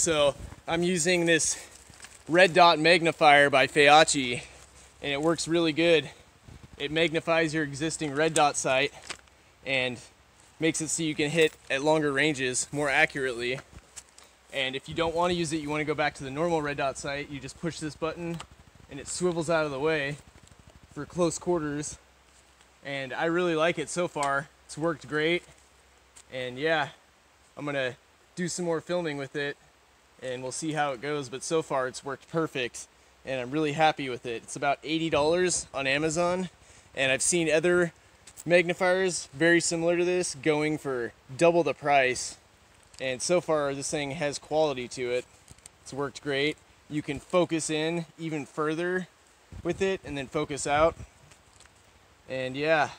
So I'm using this red dot magnifier by Feyachi and it works really good. It magnifies your existing red dot sight and makes it so you can hit at longer ranges more accurately. And if you don't want to use it, you want to go back to the normal red dot sight, you just push this button and it swivels out of the way for close quarters. And I really like it so far. It's worked great. And yeah, I'm gonna do some more filming with it and we'll see how it goes. But so far it's worked perfect and I'm really happy with it. It's about $80 on Amazon and I've seen other magnifiers very similar to this going for double the price. And so far this thing has quality to it. It's worked great. You can focus in even further with it and then focus out. And yeah,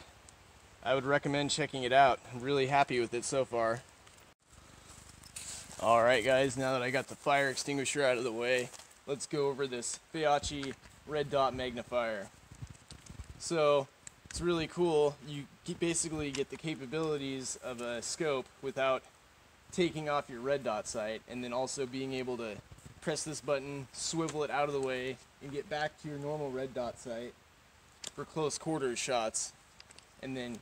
I would recommend checking it out. I'm really happy with it so far. All right, guys, now that I got the fire extinguisher out of the way, let's go over this Feyachi red dot magnifier. So it's really cool. You basically get the capabilities of a scope without taking off your red dot sight and then also being able to press this button, swivel it out of the way, and get back to your normal red dot sight for close quarters shots and then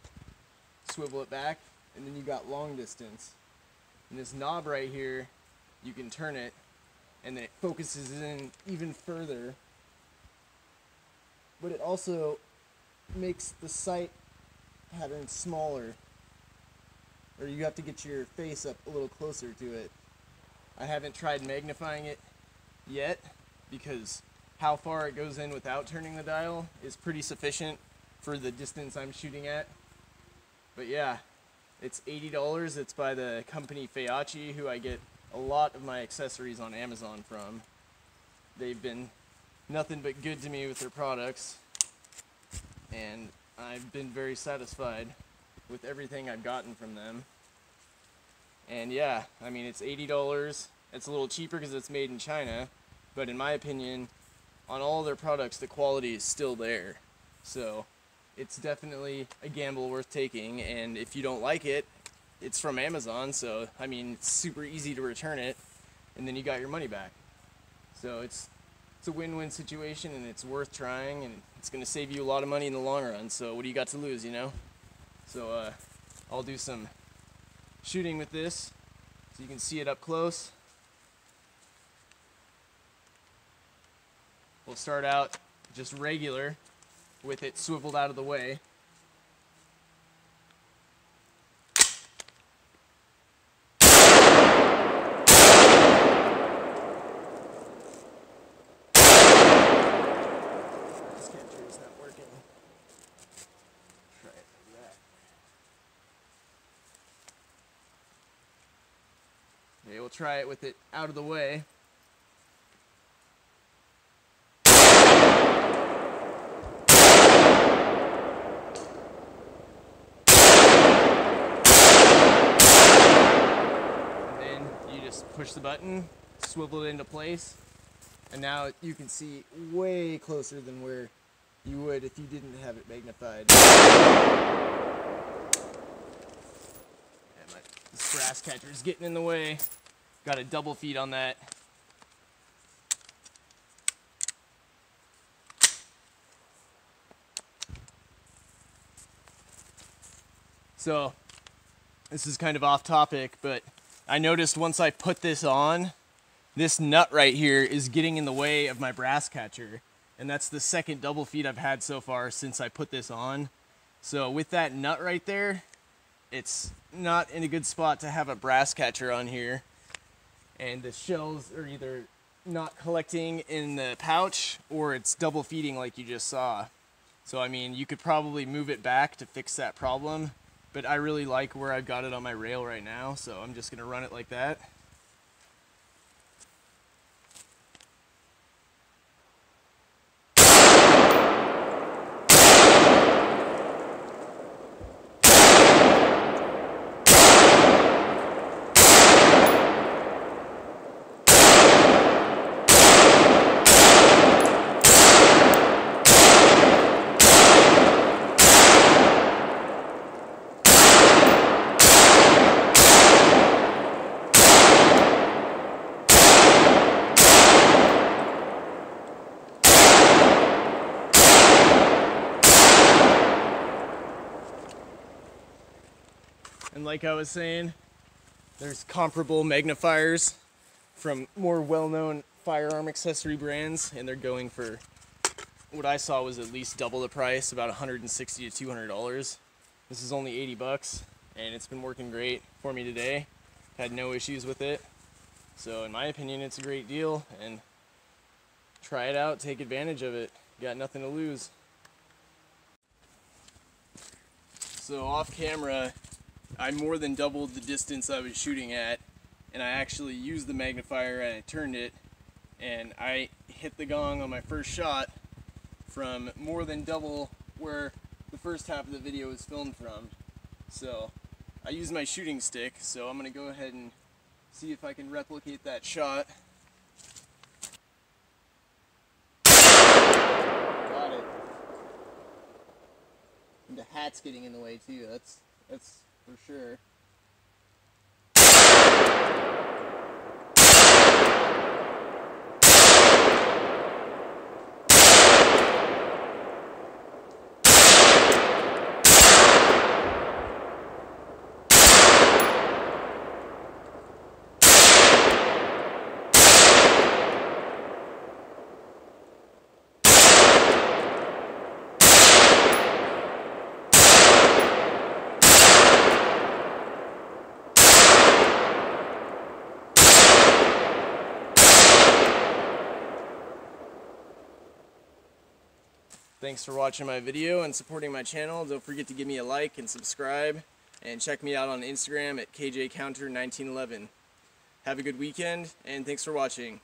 swivel it back and then you got long distance. And this knob right here, you can turn it and then it focuses in even further. But it also makes the sight pattern smaller. Or you have to get your face up a little closer to it. I haven't tried magnifying it yet because how far it goes in without turning the dial is pretty sufficient for the distance I'm shooting at. But yeah, it's $80. It's by the company Feyachi, who I get a lot of my accessories on Amazon from. They've been nothing but good to me with their products, and I've been very satisfied with everything I've gotten from them. And yeah, I mean, it's $80. It's a little cheaper because it's made in China, but in my opinion, on all their products, the quality is still there. So it's definitely a gamble worth taking. And if you don't like it, it's from Amazon, so I mean, it's super easy to return it, and then you got your money back. So it's it's a win-win situation, and it's worth trying, and it's going to save you a lot of money in the long run. So what do you got to lose, you know? So uh, I'll do some shooting with this, so you can see it up close. We'll start out just regular, with it swiveled out of the way. Okay, we'll try it with it out of the way. And then you just push the button, swivel it into place, and now you can see way closer than where you would if you didn't have it magnified. And my, this brass catcher is getting in the way. Got a double feed on that. So, this is kind of off topic, but I noticed once I put this on, this nut right here is getting in the way of my brass catcher. And that's the second double feed I've had so far since I put this on. So with that nut right there, it's not in a good spot to have a brass catcher on here. And the shells are either not collecting in the pouch or it's double feeding like you just saw. So I mean, you could probably move it back to fix that problem, but I really like where I've got it on my rail right now, so I'm just gonna run it like that. Like I was saying, there's comparable magnifiers from more well-known firearm accessory brands, and they're going for what I saw was at least double the price, about 160 to 200 dollars. This is only 80 bucks, and it's been working great for me today. Had no issues with it. So in my opinion, it's a great deal, and try it out, take advantage of it. Got nothing to lose. So off camera, I more than doubled the distance I was shooting at, and I actually used the magnifier and I turned it, and I hit the gong on my first shot from more than double where the first half of the video was filmed from. So I used my shooting stick, so I'm gonna go ahead and see if I can replicate that shot. Got it. And the hat's getting in the way too. That's that's for sure. Thanks for watching my video and supporting my channel. Don't forget to give me a like and subscribe and check me out on Instagram at kjcounter1911. Have a good weekend and thanks for watching.